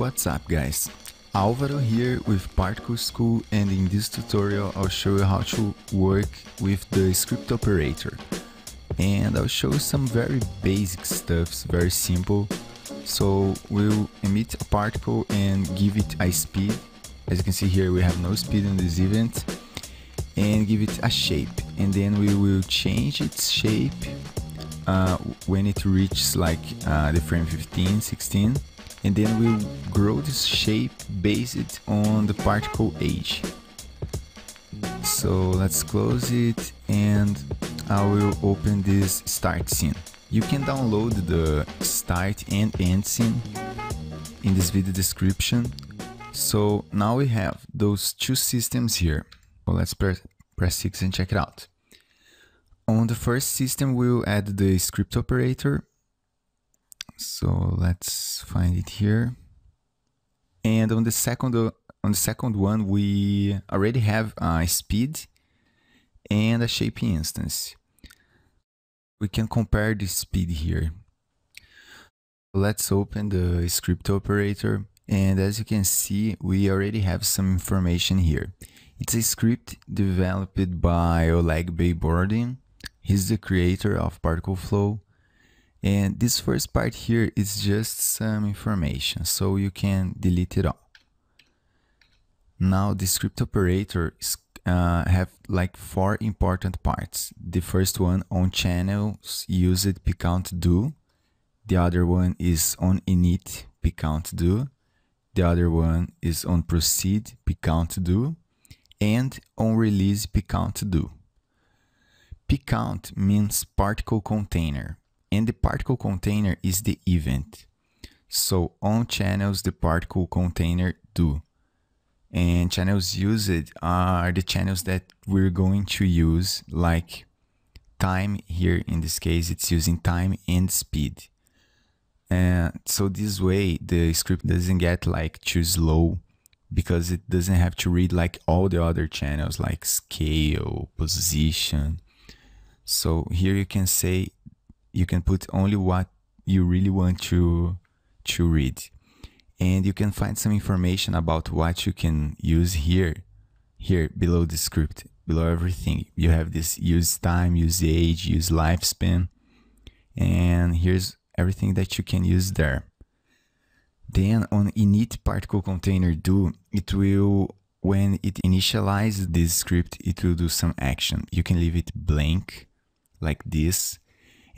What's up guys? Alvaro here with Particle Skull and in this tutorial I'll show you how to work with the script operator. And I'll show you some very basic stuffs, very simple. So we'll emit a particle and give it a speed. As you can see here we have no speed in this event. And give it a shape. And then we will change its shape uh, when it reaches like uh, the frame 15, 16 and then we'll grow this shape based on the particle age. So let's close it and I will open this start scene. You can download the start and end scene in this video description. So now we have those two systems here. So let's press, press 6 and check it out. On the first system, we'll add the script operator so let's find it here. And on the second on the second one, we already have a speed and a shape instance. We can compare the speed here. Let's open the script operator. And as you can see, we already have some information here. It's a script developed by Oleg Bayborodin. He's the creator of Particle Flow and this first part here is just some information, so you can delete it all. Now the script operator uh, have like four important parts. The first one on channels use used pcount do. The other one is on init pcount do. The other one is on proceed pcount do. And on release pcount do. Pcount means particle container and the particle container is the event. So on channels, the particle container do. And channels used are the channels that we're going to use like time here in this case it's using time and speed. And so this way the script doesn't get like too slow because it doesn't have to read like all the other channels like scale, position. So here you can say you can put only what you really want to to read. And you can find some information about what you can use here here below the script below everything. You have this use time use age use lifespan. And here's everything that you can use there. Then on init particle container do it will when it initializes this script it will do some action. You can leave it blank like this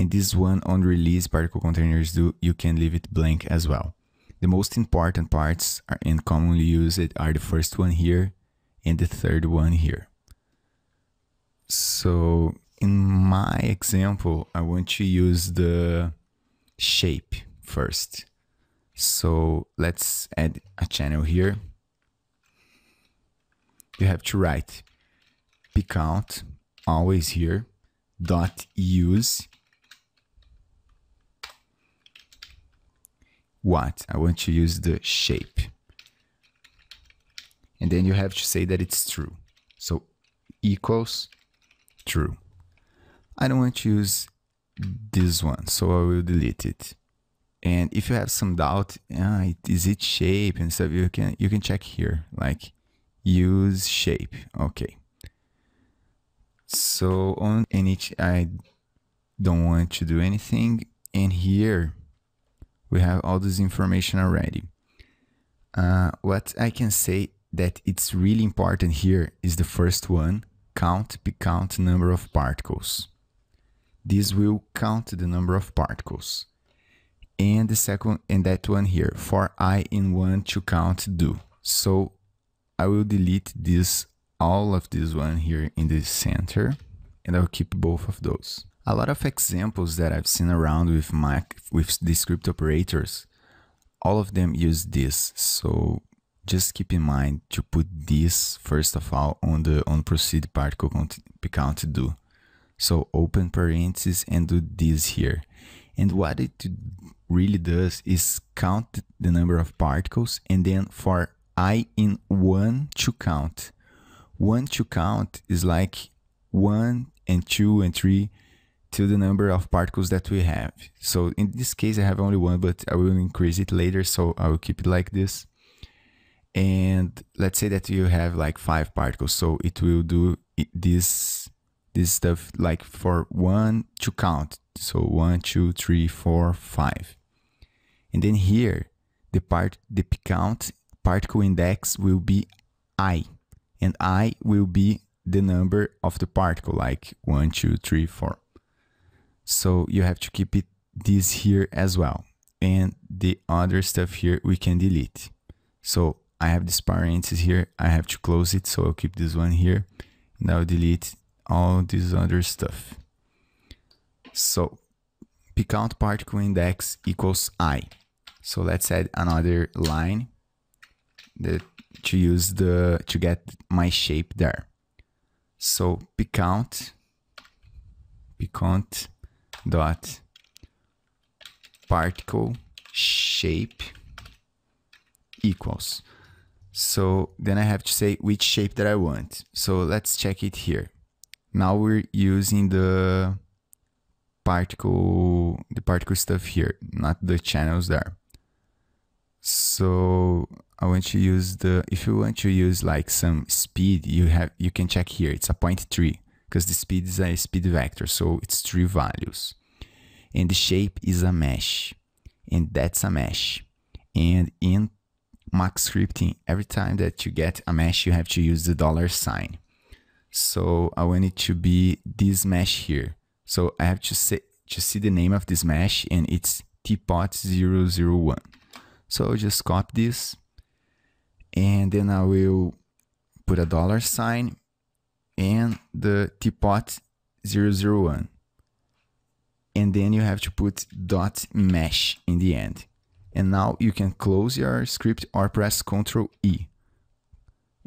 and this one on release particle containers do, you can leave it blank as well. The most important parts are, and commonly used are the first one here and the third one here. So in my example, I want to use the shape first. So let's add a channel here. You have to write pcount always here dot use what? I want to use the shape. And then you have to say that it's true. So equals true. I don't want to use this one, so I will delete it. And if you have some doubt, ah, is it shape and stuff, you can you can check here, like use shape. Okay. So on init, I don't want to do anything. And here we have all this information already. Uh, what I can say that it's really important here is the first one, count count number of particles. This will count the number of particles. And the second, and that one here, for i in one to count do. So I will delete this, all of this one here in the center, and I'll keep both of those. A lot of examples that I've seen around with Mac with the script operators, all of them use this. So just keep in mind to put this first of all on the on proceed particle count do. So open parentheses and do this here. And what it really does is count the number of particles and then for i in one to count. One to count is like one and two and three to the number of particles that we have. So in this case, I have only one, but I will increase it later. So I will keep it like this. And let's say that you have like five particles. So it will do this, this stuff like for one to count. So one, two, three, four, five. And then here, the part, the count particle index will be i, and i will be the number of the particle, like one, two, three, four. So you have to keep it this here as well. And the other stuff here we can delete. So I have this parenthesis here. I have to close it. So I'll keep this one here. Now delete all this other stuff. So count particle index equals i. So let's add another line that to use the to get my shape there. So pcount pcount dot particle shape equals. So then I have to say which shape that I want. So let's check it here. Now we're using the particle, the particle stuff here, not the channels there. So I want to use the, if you want to use like some speed, you have, you can check here. It's a point three because the speed is a speed vector. So it's three values and the shape is a mesh and that's a mesh. And in max scripting, every time that you get a mesh, you have to use the dollar sign. So I want it to be this mesh here. So I have to say, to see the name of this mesh and it's teapot001. So I'll just copy this and then I will put a dollar sign and the teapot 001 and then you have to put dot mesh in the end. And now you can close your script or press ctrl e.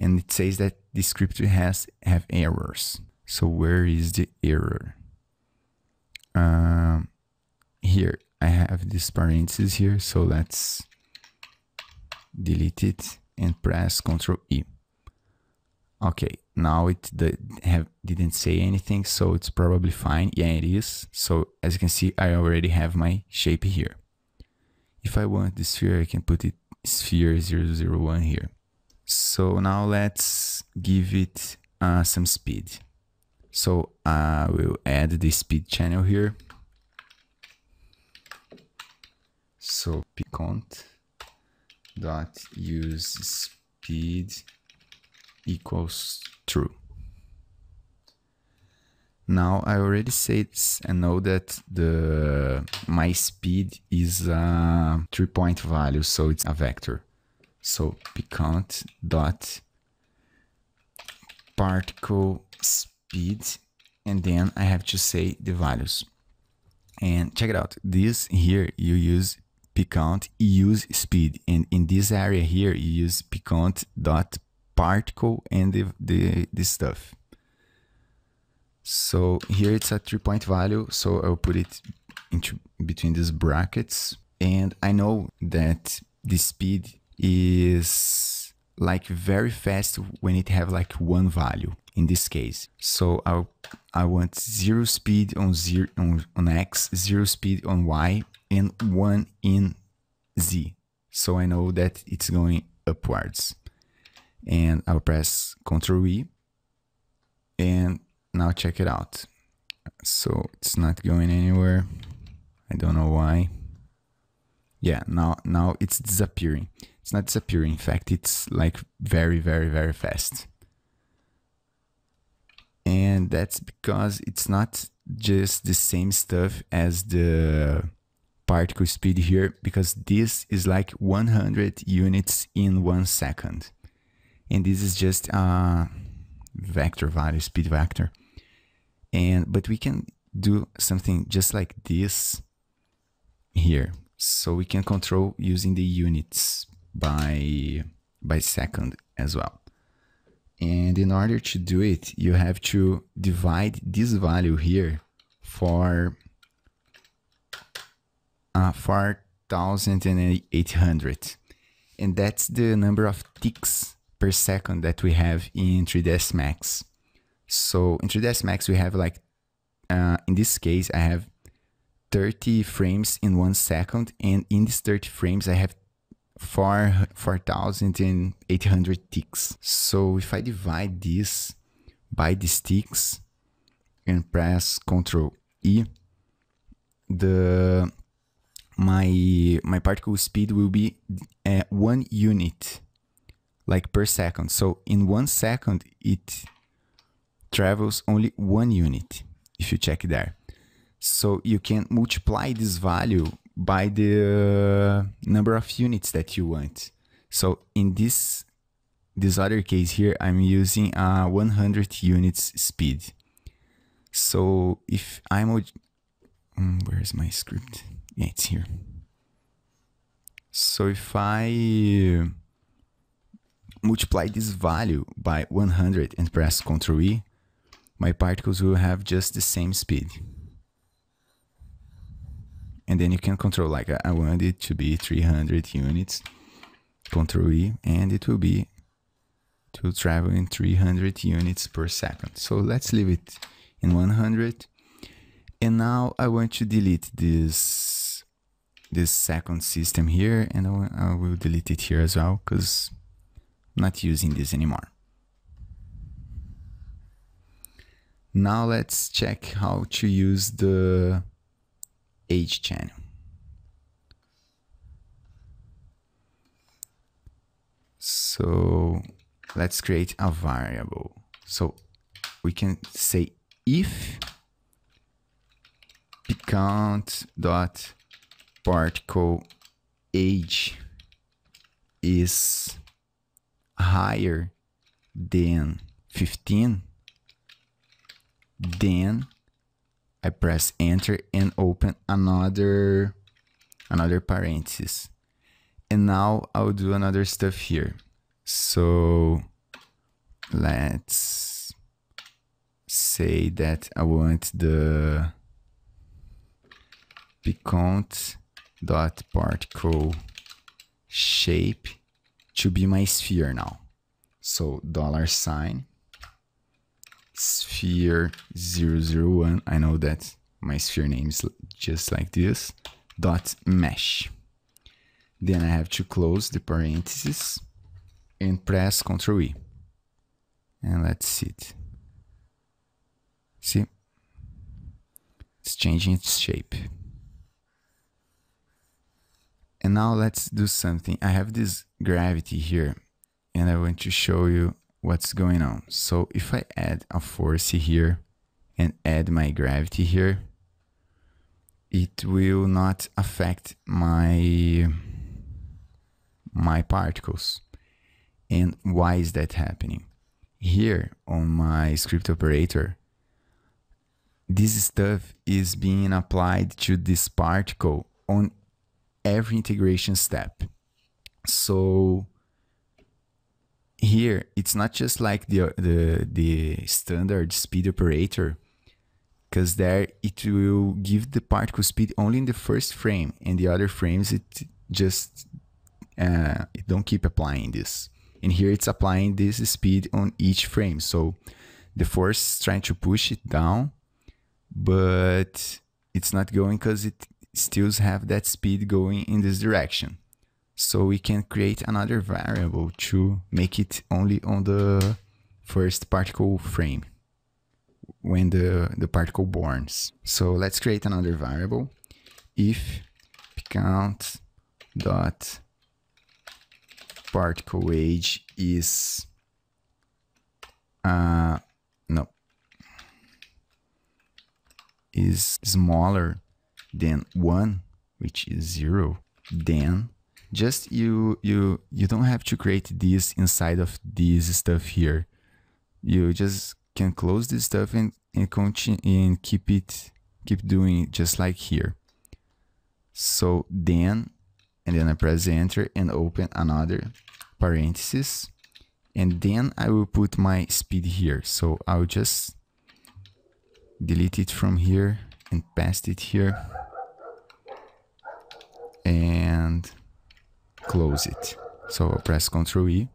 And it says that the script has have errors. So where is the error? Um, here I have this parenthesis here. So let's delete it and press Ctrl E. Okay, now it have, didn't say anything, so it's probably fine. Yeah, it is. So as you can see, I already have my shape here. If I want the sphere, I can put it sphere 001 here. So now let's give it uh, some speed. So I will add the speed channel here. So pcount dot use speed equals true. Now I already said and know that the my speed is a three point value, so it's a vector. So pcount dot particle speed, and then I have to say the values. And check it out. This here you use pcount use speed and in this area here you use pcount dot particle and the, the this stuff so here it's a three point value so i'll put it into between these brackets and i know that the speed is like very fast when it have like one value in this case so i i want zero speed on zero on, on x zero speed on y and one in Z. So I know that it's going upwards. And I'll press Ctrl E. And now check it out. So it's not going anywhere. I don't know why. Yeah, now now it's disappearing. It's not disappearing. In fact, it's like very, very, very fast. And that's because it's not just the same stuff as the particle speed here because this is like 100 units in one second. And this is just a vector value, speed vector. And but we can do something just like this here. So we can control using the units by by second as well. And in order to do it, you have to divide this value here for uh, 4,800. And that's the number of ticks per second that we have in 3ds Max. So in 3ds Max, we have like uh, in this case, I have 30 frames in one second, and in these 30 frames, I have 4 4,800 ticks. So if I divide this by these ticks and press Ctrl E, the my my particle speed will be uh, one unit like per second. So in one second it travels only one unit if you check there. So you can multiply this value by the number of units that you want. So in this this other case here i'm using a 100 units speed. So if i'm um, where's my script? Yeah, it's here. So if I multiply this value by 100 and press Ctrl E, my particles will have just the same speed. And then you can control like I want it to be 300 units, Ctrl E, and it will be to travel in 300 units per second. So let's leave it in 100. And now I want to delete this this second system here and I will delete it here as well because not using this anymore. Now let's check how to use the age channel. So let's create a variable. So we can say if count dot particle age is higher than 15, then I press enter and open another another parenthesis. And now I'll do another stuff here. So let's say that I want the count dot particle shape to be my sphere now. So dollar sign sphere 001. I know that my sphere name is just like this. Dot mesh. Then I have to close the parentheses and press Ctrl E. And let's see it. See? It's changing its shape. And now let's do something. I have this gravity here and I want to show you what's going on. So if I add a force here and add my gravity here, it will not affect my my particles. And why is that happening? Here on my script operator, this stuff is being applied to this particle on every integration step. So here it's not just like the the the standard speed operator because there it will give the particle speed only in the first frame and the other frames it just uh, it don't keep applying this and here it's applying this speed on each frame so the force is trying to push it down but it's not going because it still have that speed going in this direction. So we can create another variable to make it only on the first particle frame when the, the particle borns. So let's create another variable. If count dot particle age is uh no is smaller then one, which is zero, then just you you you don't have to create this inside of this stuff here. You just can close this stuff and and continue and keep it keep doing it just like here. So then and then I press enter and open another parenthesis and then I will put my speed here. So I'll just delete it from here and paste it here and close it. So I'll press Ctrl E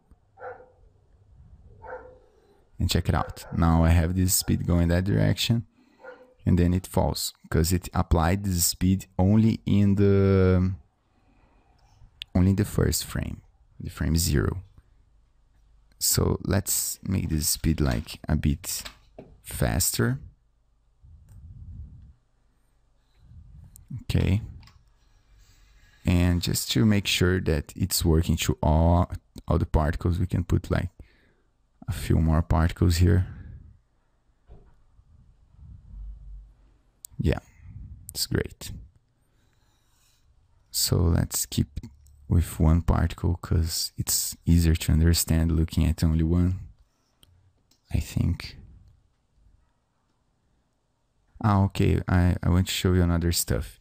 and check it out. Now I have this speed going that direction and then it falls because it applied the speed only in the only the first frame the frame zero so let's make the speed like a bit faster okay. And just to make sure that it's working to all all the particles we can put like a few more particles here. Yeah. It's great. So let's keep with one particle because it's easier to understand looking at only one I think. Ah okay. I, I want to show you another stuff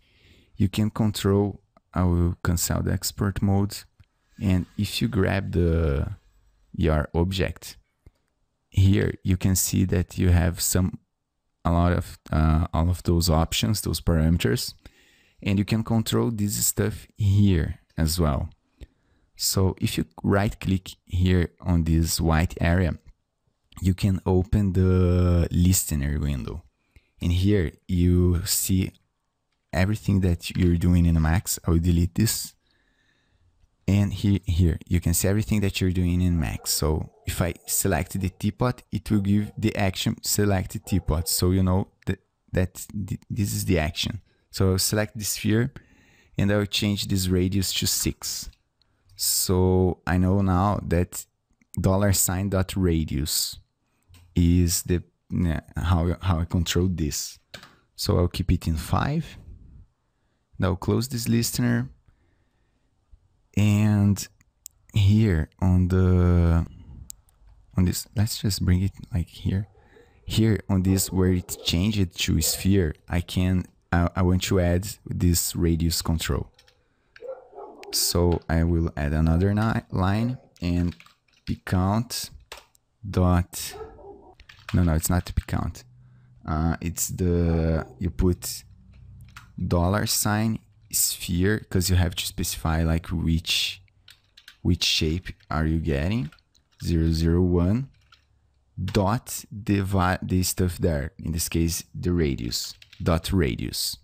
you can control I will cancel the export mode. And if you grab the your object here, you can see that you have some a lot of uh, all of those options, those parameters, and you can control this stuff here as well. So if you right click here on this white area, you can open the listener window. And here you see everything that you're doing in Max. I will delete this. And here, here, you can see everything that you're doing in Max. So if I select the teapot, it will give the action select teapot. So you know that, that this is the action. So I'll select the sphere and I'll change this radius to six. So I know now that dollar sign dot radius is the how, how I control this. So I'll keep it in five now close this listener. And here on the on this let's just bring it like here here on this where it changed to sphere i can I, I, want to add this radius control so i will add another line and pcount dot no no it's not pcount uh, it's the you put dollar sign sphere because you have to specify like which which shape are you getting. 001 dot the, the stuff there in this case the radius dot radius.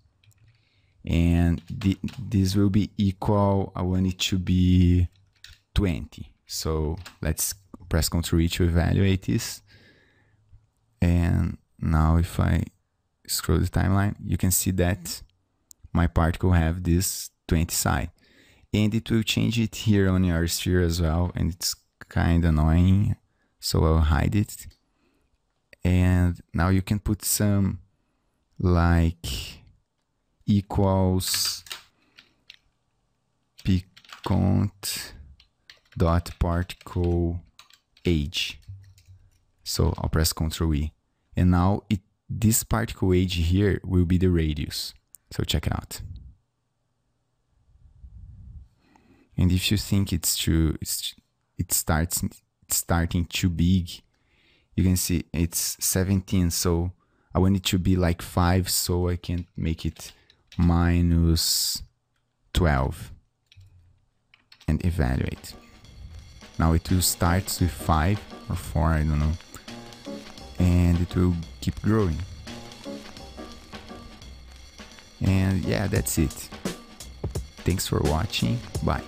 And this will be equal I want it to be 20 so let's press Ctrl to evaluate this. And now if I scroll the timeline you can see that my particle have this 20 side. And it will change it here on your sphere as well. And it's kind of annoying. So I'll hide it. And now you can put some like equals pcount dot particle age. So I'll press Ctrl E. And now it this particle age here will be the radius. So check it out. And if you think it's too, it's, it starts it's starting too big, you can see it's 17. So I want it to be like five, so I can make it minus 12 and evaluate. Now it will start with five or four, I don't know, and it will keep growing. And yeah, that's it. Thanks for watching. Bye.